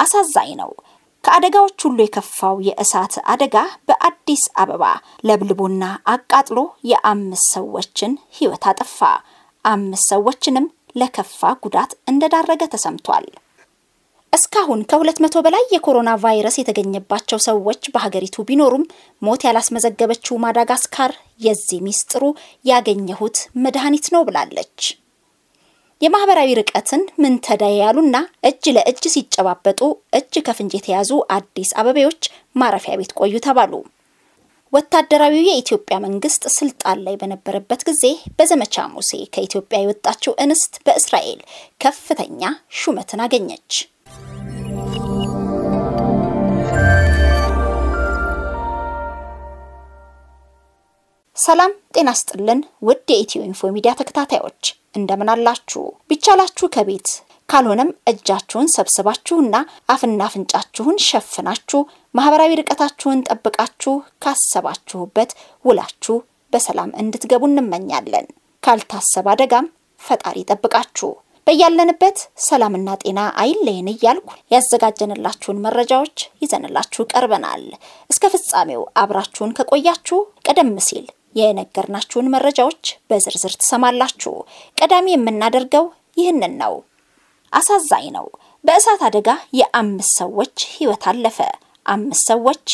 አሳዛኝ ነው። ከአደጋዎች ሁሉ የከፋው የእሳት አደጋ በአዲስ አበባ ለብልቦና አቃጥሎ የአምስት ሰዎችን ሕይወት አጠፋ። አምስት ሰዎችንም ለከፋ ጉዳት እንደዳረገ ተሰምቷል። እስካሁን ከሁለት መቶ በላይ የኮሮና ቫይረስ የተገኘባቸው ሰዎች በሀገሪቱ ቢኖሩም ሞት ያላስመዘገበችው ማዳጋስካር የዚህ ሚስጥሩ ያገኘሁት መድኃኒት ነው ብላለች። የማህበራዊ ርቀትን ምን ተዳይ ያሉና እጅ ለእጅ ሲጨባበጡ እጅ ከፍንጅ የተያዙ አዲስ አበቤዎች ማረፊያ ቤት ቆዩ ተባሉ። ወታደራዊው የኢትዮጵያ መንግስት ስልጣን ላይ በነበረበት ጊዜ በዘመቻ ሙሴ ከኢትዮጵያ የወጣችው እንስት በእስራኤል ከፍተኛ ሹመትን አገኘች። ሰላም ጤና ስጥልን ውድ የኢትዮ ኢንፎ ሚዲያ ተከታታዮች እንደምን አላችሁ? ቢቻላችሁ ከቤት ካልሆነም እጃችሁን ሰብስባችሁና አፍና አፍንጫችሁን ሸፍናችሁ ማህበራዊ ርቀታችሁን ጠብቃችሁ ካሰባችሁበት ውላችሁ በሰላም እንድትገቡ እንመኛለን። ካልታሰበ አደጋም ፈጣሪ ጠብቋችሁ በያለንበት ሰላምና ጤና አይለየን እያልኩ ያዘጋጀንላችሁን መረጃዎች ይዘንላችሁ ቀርበናል። እስከ ፍጻሜው አብራችሁን ከቆያችሁ ቀደም ሲል የነገርናችሁን መረጃዎች በዝርዝር ትሰማላችሁ። ቀዳሚ የምናደርገው ይህንን ነው። አሳዛኝ ነው። በእሳት አደጋ የአምስት ሰዎች ሕይወት አለፈ። አምስት ሰዎች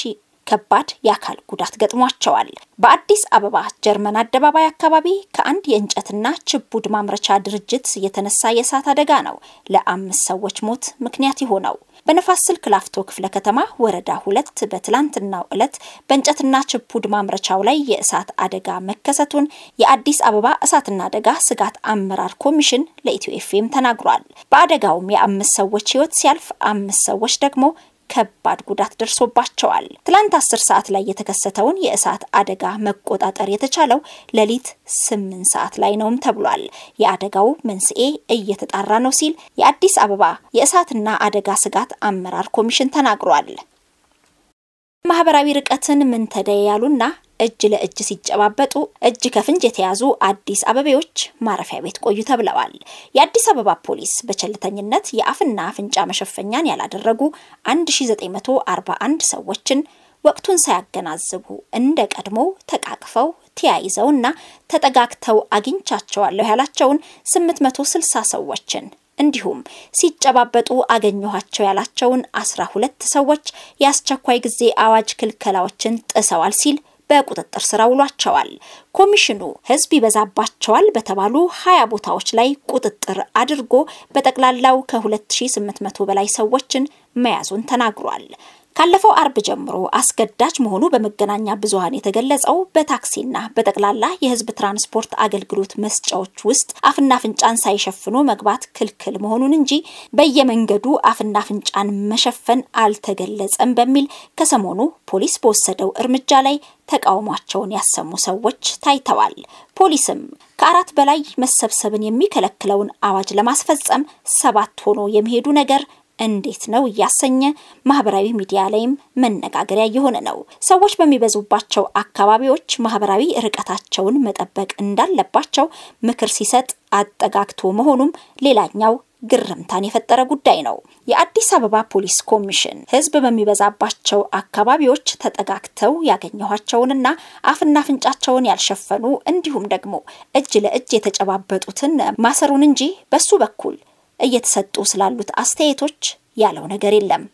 ከባድ የአካል ጉዳት ገጥሟቸዋል። በአዲስ አበባ ጀርመን አደባባይ አካባቢ ከአንድ የእንጨትና ችቡድ ማምረቻ ድርጅት የተነሳ የእሳት አደጋ ነው ለአምስት ሰዎች ሞት ምክንያት የሆነው። በነፋስ ስልክ ላፍቶ ክፍለ ከተማ ወረዳ ሁለት በትላንትናው ዕለት በእንጨትና ችቡድ ማምረቻው ላይ የእሳት አደጋ መከሰቱን የአዲስ አበባ እሳትና አደጋ ስጋት አመራር ኮሚሽን ለኢትዮ ኤፍኤም ተናግሯል። በአደጋውም የአምስት ሰዎች ሕይወት ሲያልፍ አምስት ሰዎች ደግሞ ከባድ ጉዳት ደርሶባቸዋል። ትላንት አስር ሰዓት ላይ የተከሰተውን የእሳት አደጋ መቆጣጠር የተቻለው ሌሊት ስምንት ሰዓት ላይ ነውም ተብሏል። የአደጋው መንስኤ እየተጣራ ነው ሲል የአዲስ አበባ የእሳትና አደጋ ስጋት አመራር ኮሚሽን ተናግሯል። ማህበራዊ ርቀትን ምን ተደይ ያሉና እጅ ለእጅ ሲጨባበጡ እጅ ከፍንጅ የተያዙ አዲስ አበቤዎች ማረፊያ ቤት ቆዩ ተብለዋል። የአዲስ አበባ ፖሊስ በቸልተኝነት የአፍና አፍንጫ መሸፈኛን ያላደረጉ 1941 ሰዎችን ወቅቱን ሳያገናዝቡ እንደ ቀድሞ ተቃቅፈው ተያይዘውና ተጠጋግተው አግኝቻቸዋለሁ ያላቸውን 860 ሰዎችን እንዲሁም ሲጨባበጡ አገኘኋቸው ያላቸውን 12 ሰዎች የአስቸኳይ ጊዜ አዋጅ ክልከላዎችን ጥሰዋል ሲል በቁጥጥር ስር አውሏቸዋል። ኮሚሽኑ ሕዝብ ይበዛባቸዋል በተባሉ ሀያ ቦታዎች ላይ ቁጥጥር አድርጎ በጠቅላላው ከ2800 በላይ ሰዎችን መያዙን ተናግሯል። ካለፈው አርብ ጀምሮ አስገዳጅ መሆኑ በመገናኛ ብዙኃን የተገለጸው በታክሲና በጠቅላላ የህዝብ ትራንስፖርት አገልግሎት መስጫዎች ውስጥ አፍና አፍንጫን ሳይሸፍኑ መግባት ክልክል መሆኑን እንጂ በየመንገዱ አፍና አፍንጫን መሸፈን አልተገለጸም በሚል ከሰሞኑ ፖሊስ በወሰደው እርምጃ ላይ ተቃውሟቸውን ያሰሙ ሰዎች ታይተዋል። ፖሊስም ከአራት በላይ መሰብሰብን የሚከለክለውን አዋጅ ለማስፈጸም ሰባት ሆኖ የሚሄዱ ነገር እንዴት ነው እያሰኘ ማህበራዊ ሚዲያ ላይም መነጋገሪያ የሆነ ነው። ሰዎች በሚበዙባቸው አካባቢዎች ማህበራዊ ርቀታቸውን መጠበቅ እንዳለባቸው ምክር ሲሰጥ አጠጋግቶ መሆኑም ሌላኛው ግርምታን የፈጠረ ጉዳይ ነው። የአዲስ አበባ ፖሊስ ኮሚሽን ህዝብ በሚበዛባቸው አካባቢዎች ተጠጋግተው ያገኘኋቸውንና አፍና አፍንጫቸውን ያልሸፈኑ እንዲሁም ደግሞ እጅ ለእጅ የተጨባበጡትን ማሰሩን እንጂ በሱ በኩል እየተሰጡ ስላሉት አስተያየቶች ያለው ነገር የለም።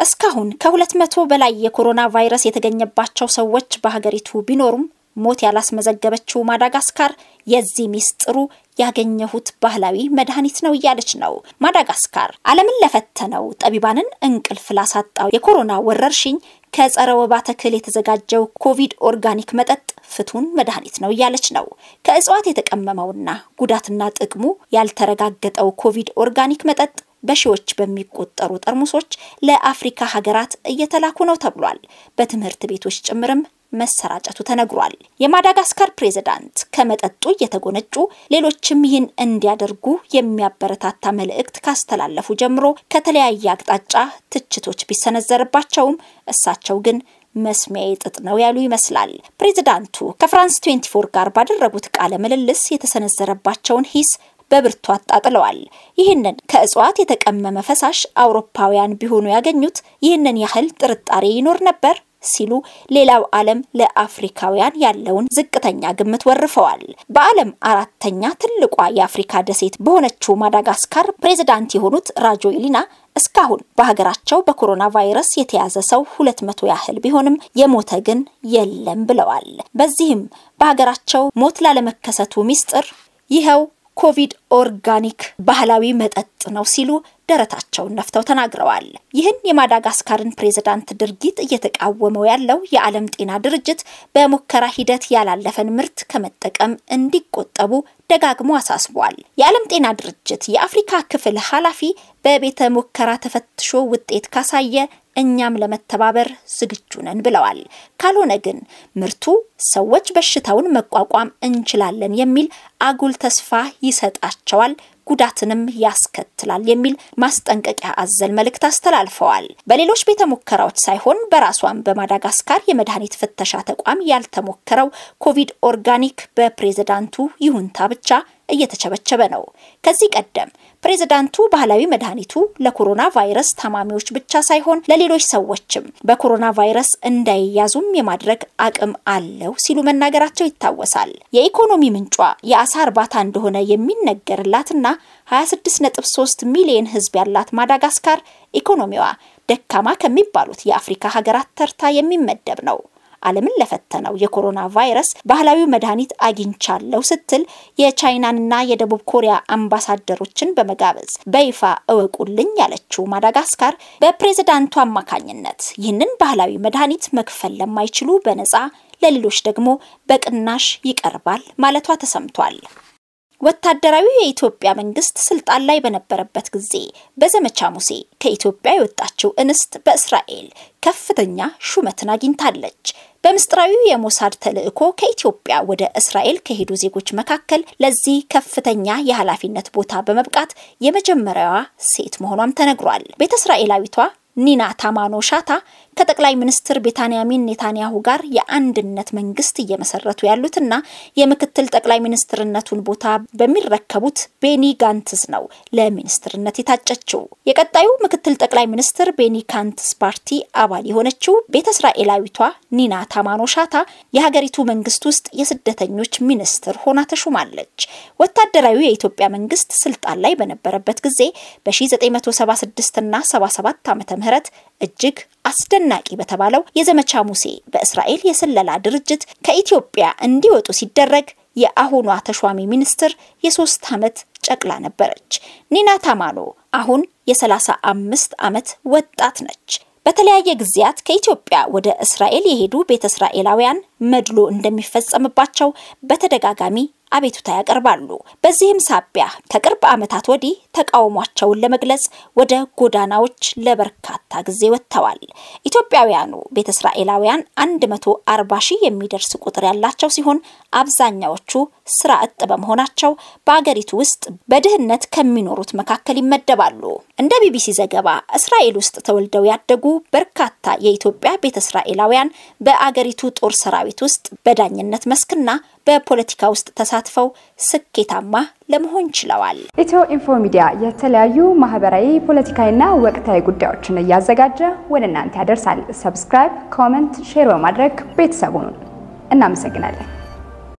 እስካሁን ከሁለት መቶ በላይ የኮሮና ቫይረስ የተገኘባቸው ሰዎች በሀገሪቱ ቢኖሩም ሞት ያላስመዘገበችው ማዳጋስካር የዚህ ሚስጥሩ ያገኘሁት ባህላዊ መድኃኒት ነው እያለች ነው። ማዳጋስካር ዓለምን ለፈተነው ጠቢባንን እንቅልፍ ላሳጣው የኮሮና ወረርሽኝ ከጸረ ወባ ተክል የተዘጋጀው ኮቪድ ኦርጋኒክ መጠጥ ፍቱን መድኃኒት ነው እያለች ነው። ከእጽዋት የተቀመመውና ጉዳትና ጥቅሙ ያልተረጋገጠው ኮቪድ ኦርጋኒክ መጠጥ በሺዎች በሚቆጠሩ ጠርሙሶች ለአፍሪካ ሀገራት እየተላኩ ነው ተብሏል። በትምህርት ቤቶች ጭምርም መሰራጨቱ ተነግሯል። የማዳጋስካር ፕሬዝዳንት ከመጠጡ እየተጎነጩ ሌሎችም ይህን እንዲያደርጉ የሚያበረታታ መልእክት ካስተላለፉ ጀምሮ ከተለያየ አቅጣጫ ትችቶች ቢሰነዘርባቸውም እሳቸው ግን መስሚያ ጥጥ ነው ያሉ ይመስላል። ፕሬዝዳንቱ ከፍራንስ 24 ጋር ባደረጉት ቃለ ምልልስ የተሰነዘረባቸውን ሂስ በብርቱ አጣጥለዋል። ይህንን ከእጽዋት የተቀመመ ፈሳሽ አውሮፓውያን ቢሆኑ ያገኙት ይህንን ያህል ጥርጣሬ ይኖር ነበር ሲሉ ሌላው ዓለም ለአፍሪካውያን ያለውን ዝቅተኛ ግምት ወርፈዋል። በዓለም አራተኛ ትልቋ የአፍሪካ ደሴት በሆነችው ማዳጋስካር ፕሬዝዳንት የሆኑት ራጆይሊና እስካሁን በሀገራቸው በኮሮና ቫይረስ የተያዘ ሰው ሁለት መቶ ያህል ቢሆንም የሞተ ግን የለም ብለዋል። በዚህም በሀገራቸው ሞት ላለመከሰቱ ሚስጥር ይኸው ኮቪድ ኦርጋኒክ ባህላዊ መጠጥ ነው ሲሉ ደረታቸውን ነፍተው ተናግረዋል። ይህን የማዳጋስካርን ፕሬዝዳንት ድርጊት እየተቃወመው ያለው የዓለም ጤና ድርጅት በሙከራ ሂደት ያላለፈን ምርት ከመጠቀም እንዲቆጠቡ ደጋግሞ አሳስቧል። የዓለም ጤና ድርጅት የአፍሪካ ክፍል ኃላፊ በቤተ ሙከራ ተፈትሾ ውጤት ካሳየ እኛም ለመተባበር ዝግጁ ነን ብለዋል። ካልሆነ ግን ምርቱ ሰዎች በሽታውን መቋቋም እንችላለን የሚል አጉል ተስፋ ይሰጣቸዋል ጉዳትንም ያስከትላል የሚል ማስጠንቀቂያ አዘል መልእክት አስተላልፈዋል። በሌሎች ቤተ ሙከራዎች ሳይሆን በራሷም በማዳጋስካር የመድኃኒት ፍተሻ ተቋም ያልተሞከረው ኮቪድ ኦርጋኒክ በፕሬዝዳንቱ ይሁንታ ብቻ እየተቸበቸበ ነው። ከዚህ ቀደም ፕሬዝዳንቱ ባህላዊ መድኃኒቱ ለኮሮና ቫይረስ ታማሚዎች ብቻ ሳይሆን ለሌሎች ሰዎችም በኮሮና ቫይረስ እንዳይያዙም የማድረግ አቅም አለው ሲሉ መናገራቸው ይታወሳል። የኢኮኖሚ ምንጯ የአሳ እርባታ እንደሆነ የሚነገርላትና 26.3 ሚሊዮን ሕዝብ ያላት ማዳጋስካር ኢኮኖሚዋ ደካማ ከሚባሉት የአፍሪካ ሀገራት ተርታ የሚመደብ ነው። ዓለምን ለፈተነው የኮሮና ቫይረስ ባህላዊ መድኃኒት አግኝቻለሁ ስትል የቻይናንና የደቡብ ኮሪያ አምባሳደሮችን በመጋበዝ በይፋ እወቁልኝ ያለችው ማዳጋስካር በፕሬዝዳንቱ አማካኝነት ይህንን ባህላዊ መድኃኒት መክፈል ለማይችሉ በነፃ ለሌሎች ደግሞ በቅናሽ ይቀርባል ማለቷ ተሰምቷል። ወታደራዊ የኢትዮጵያ መንግስት ስልጣን ላይ በነበረበት ጊዜ በዘመቻ ሙሴ ከኢትዮጵያ የወጣችው እንስት በእስራኤል ከፍተኛ ሹመትን አግኝታለች። በምስጢራዊው የሞሳድ ተልዕኮ ከኢትዮጵያ ወደ እስራኤል ከሄዱ ዜጎች መካከል ለዚህ ከፍተኛ የኃላፊነት ቦታ በመብቃት የመጀመሪያዋ ሴት መሆኗም ተነግሯል። ቤተ እስራኤላዊቷ ኒና ታማኖ ሻታ ከጠቅላይ ሚኒስትር ቤንያሚን ኔታንያሁ ጋር የአንድነት መንግስት እየመሰረቱ ያሉትና የምክትል ጠቅላይ ሚኒስትርነቱን ቦታ በሚረከቡት ቤኒ ጋንትስ ነው ለሚኒስትርነት የታጨችው። የቀጣዩ ምክትል ጠቅላይ ሚኒስትር ቤኒ ጋንትስ ፓርቲ አባል የሆነችው ቤተ እስራኤላዊቷ ኒና ታማኖ ሻታ የሀገሪቱ መንግስት ውስጥ የስደተኞች ሚኒስትር ሆና ተሹማለች። ወታደራዊ የኢትዮጵያ መንግስት ስልጣን ላይ በነበረበት ጊዜ በ1976 እና 77 ዓመተ ምህረት እጅግ አስደናቂ በተባለው የዘመቻ ሙሴ በእስራኤል የስለላ ድርጅት ከኢትዮጵያ እንዲወጡ ሲደረግ የአሁኗ ተሿሚ ሚኒስትር የሶስት ዓመት ጨቅላ ነበረች። ኒና ታማኖ አሁን የሰላሳ አምስት ዓመት ወጣት ነች። በተለያየ ጊዜያት ከኢትዮጵያ ወደ እስራኤል የሄዱ ቤተ እስራኤላውያን መድሎ እንደሚፈጸምባቸው በተደጋጋሚ አቤቱታ ያቀርባሉ። በዚህም ሳቢያ ከቅርብ ዓመታት ወዲህ ተቃውሟቸውን ለመግለጽ ወደ ጎዳናዎች ለበርካታ ጊዜ ወጥተዋል። ኢትዮጵያውያኑ ቤተ እስራኤላውያን 140 ሺህ የሚደርስ ቁጥር ያላቸው ሲሆን አብዛኛዎቹ ስራ አጥ በመሆናቸው በአገሪቱ ውስጥ በድህነት ከሚኖሩት መካከል ይመደባሉ። እንደ ቢቢሲ ዘገባ እስራኤል ውስጥ ተወልደው ያደጉ በርካታ የኢትዮጵያ ቤተ እስራኤላውያን በአገሪቱ ጦር ሰራዊት ውስጥ በዳኝነት መስክና በፖለቲካ ውስጥ ተሳትፈው ስኬታማ ለመሆን ችለዋል። ኢትዮ ኢንፎ ሚዲያ የተለያዩ ማህበራዊ፣ ፖለቲካዊና ወቅታዊ ጉዳዮችን እያዘጋጀ ወደ እናንተ ያደርሳል። subscribe፣ comment፣ share በማድረግ ቤተሰቡን እናመሰግናለን።